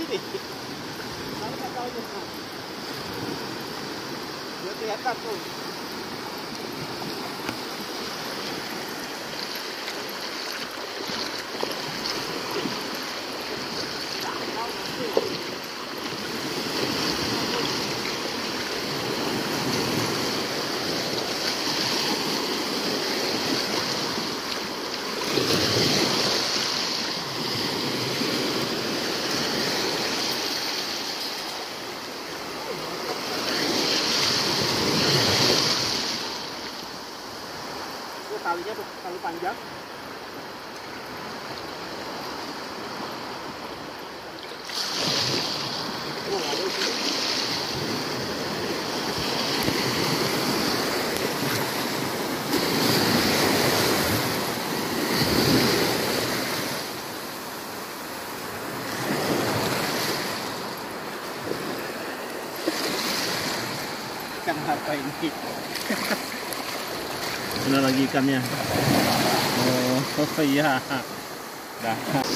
sini. Mana tak tahu? Dia kelihatan tuh. Talinya tali panjang. Oh, ada di sini. Ikan apa ini? Mana lagi ikannya? Oh, oh iya. Dah.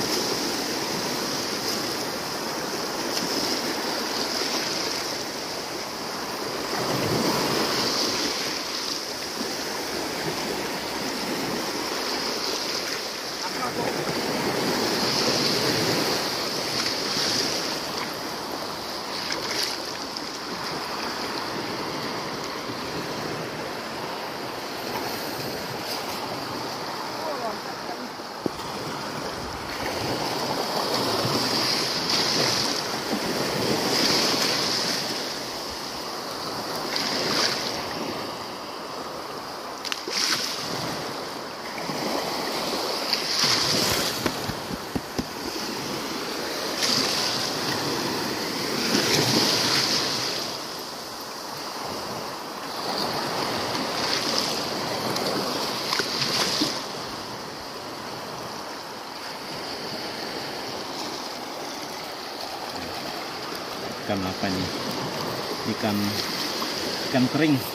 Ikan apa ini? Ikan ikan kering.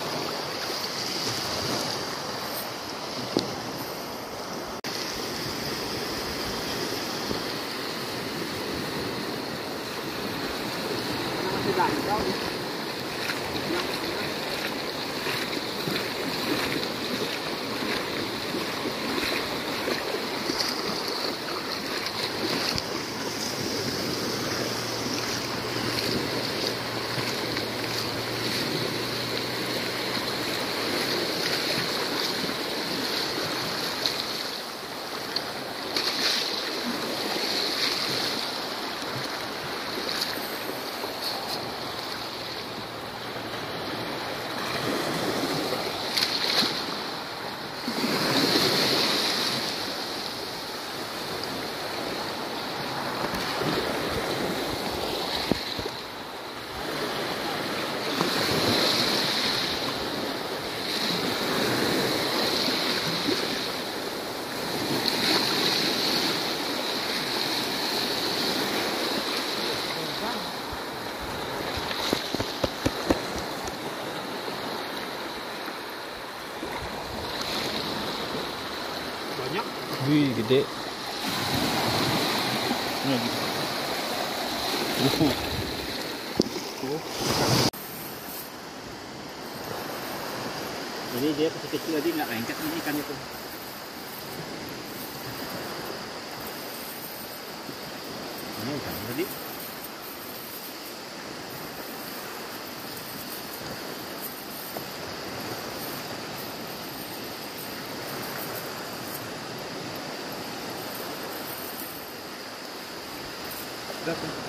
Wih, gede. Ini lagi. Tuh. Ini dia kecil-kecil tadi nggak lengket ini ikannya tuh. Udah,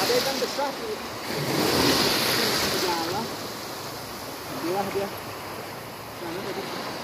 Ada ikan besar sih, Jalan. Gila dia. Tadi.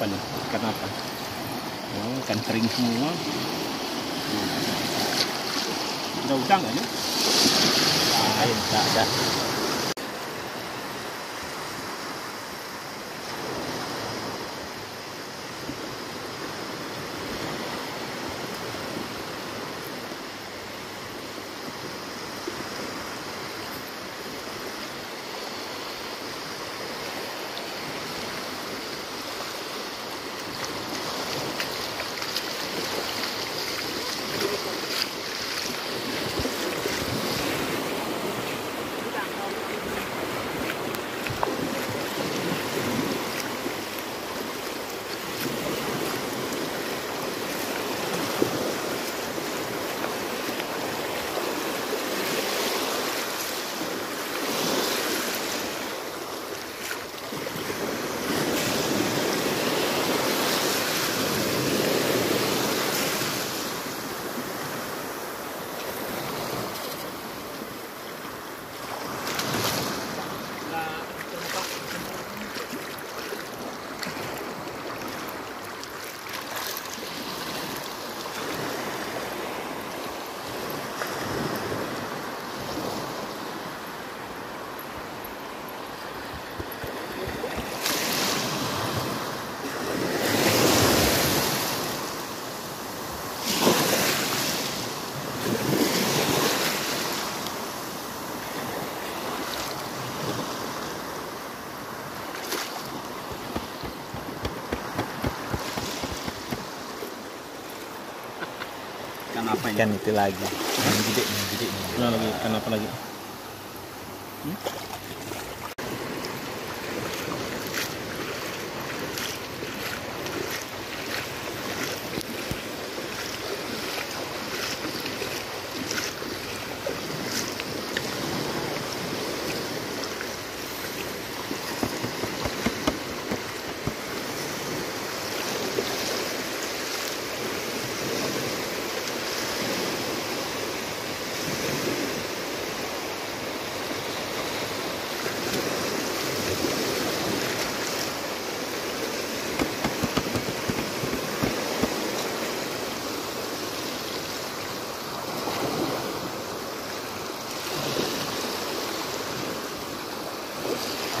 Apa nih? Ikan apa? Oh, ikan kering semua. Udah udang nggak nih? Lain, enggak ada. Apa ini? Ikan itu lagi. Yang gede, yang gede. Nah, lagi ikan apa lagi?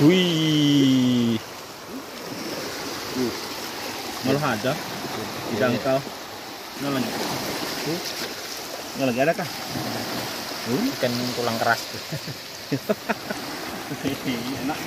Wih. Malah ada di dangkal. Nah lagi. Nah lagi ada kah? Ikan tulang keras. Enak.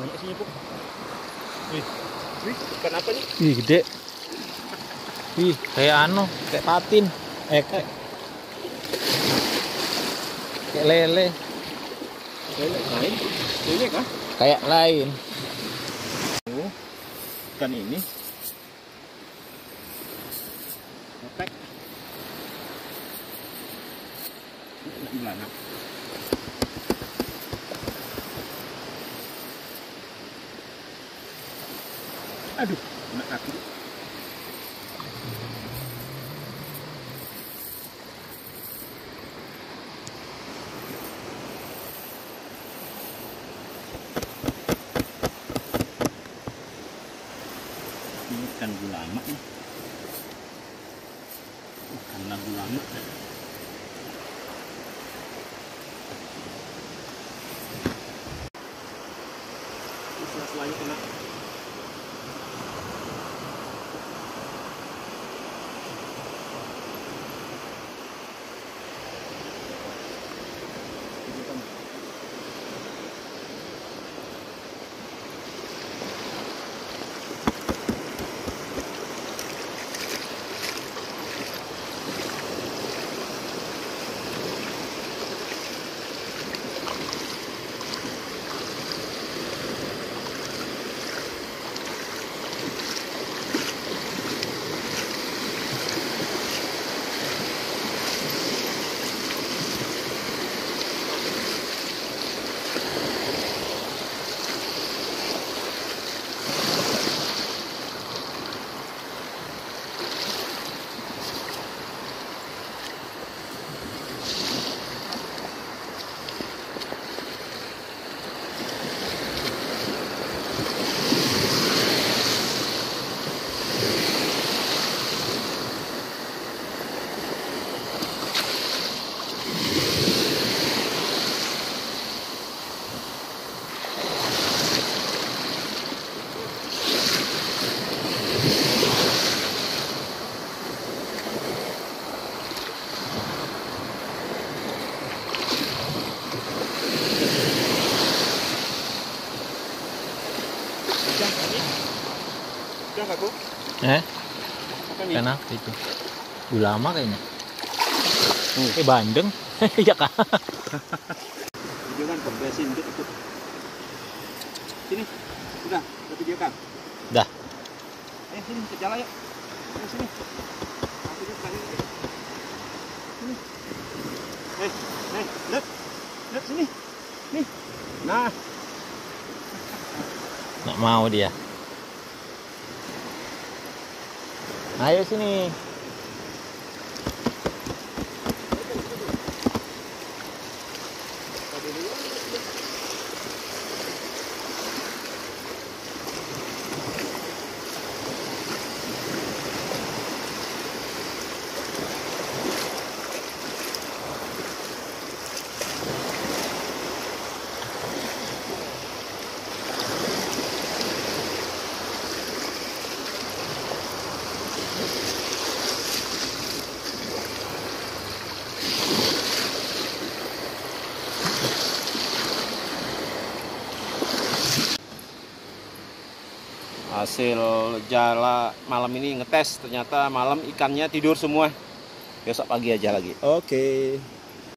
Banyak sini, Puk. Wih, wih, ikan apa nih? Ih, gede. Ih, kayak anu, kayak patin. Eh, kayak kayak lele, Lele lain. Lele kah? kayak lain. Oh, ikan ini. Ngepek. Nak Aduh, nak kaki. Ini ikan gulama nih. Ikan gulama. Selain kena. Eh, apa itu? Gulama kayaknya. Eh, bandeng. Iya kah? Video kan kompresin itu. Sini. Udah, udah video kan? Dah. Eh, sini ke jalan yuk. Ayo sini. Aku juga kali ini. Sini. Eh, eh, lihat. Lihat sini. Nih. Nah, Nggak mau dia. Ayo sini. Hasil jala malam ini ngetes ternyata malam ikannya tidur semua besok pagi aja lagi Oke.